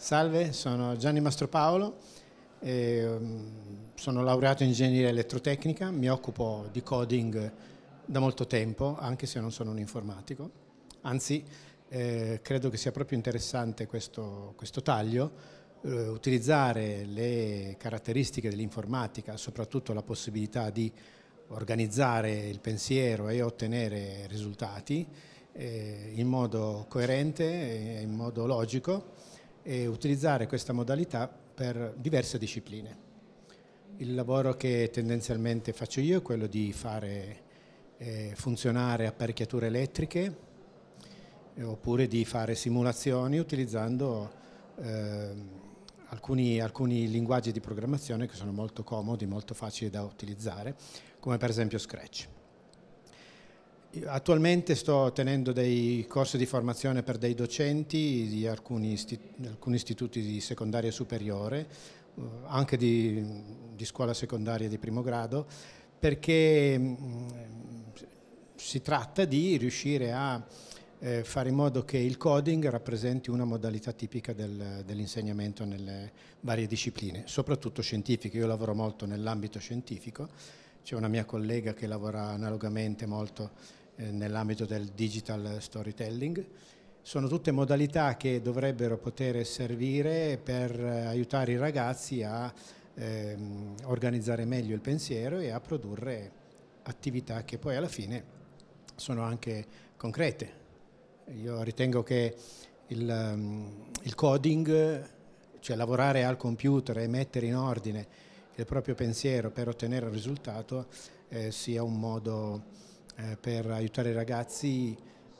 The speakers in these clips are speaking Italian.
Salve, sono Gianni Mastropaolo, eh, sono laureato in ingegneria elettrotecnica, mi occupo di coding da molto tempo, anche se non sono un informatico. Anzi, eh, credo che sia proprio interessante questo, questo taglio, eh, utilizzare le caratteristiche dell'informatica, soprattutto la possibilità di organizzare il pensiero e ottenere risultati eh, in modo coerente e in modo logico e utilizzare questa modalità per diverse discipline. Il lavoro che tendenzialmente faccio io è quello di fare eh, funzionare apparecchiature elettriche eh, oppure di fare simulazioni utilizzando eh, alcuni, alcuni linguaggi di programmazione che sono molto comodi, molto facili da utilizzare, come per esempio Scratch. Attualmente sto tenendo dei corsi di formazione per dei docenti di alcuni, istituti, di secondaria superiore, eh, anche di, di, scuola secondaria di primo grado, perché mm, si tratta di riuscire a eh, fare in modo che il coding rappresenti una modalità tipica del, dell'insegnamento nelle varie discipline, soprattutto scientifiche. Io lavoro molto nell'ambito scientifico, c'è una mia collega che lavora analogamente molto nell'ambito del digital storytelling. Sono tutte modalità che dovrebbero poter servire per aiutare i ragazzi a ehm, organizzare meglio il pensiero e a produrre attività che poi alla fine sono anche concrete. Io ritengo che il, um, il coding, cioè lavorare al computer e mettere in ordine il proprio pensiero per ottenere il risultato, eh, sia un modo eh, per aiutare i ragazzi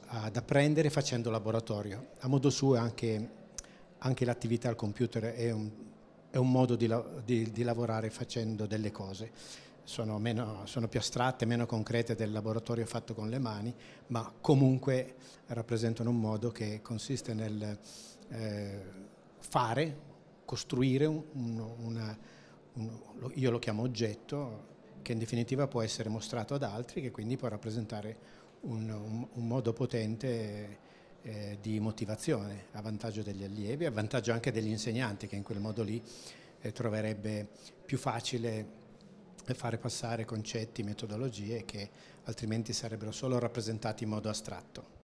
ad apprendere facendo laboratorio. A modo suo anche, anche l'attività al computer è un, è un modo di, di, di, lavorare facendo delle cose. Sono, meno, sono, più astratte, meno concrete del laboratorio fatto con le mani, ma comunque rappresentano un modo che consiste nel eh, fare, costruire un, una, un, io lo chiamo oggetto, che in definitiva può essere mostrato ad altri, che quindi può rappresentare un, un, un modo potente eh, di motivazione a vantaggio degli allievi, a vantaggio anche degli insegnanti che in quel modo lì eh, troverebbe più facile fare passare concetti, metodologie che altrimenti sarebbero solo rappresentati in modo astratto.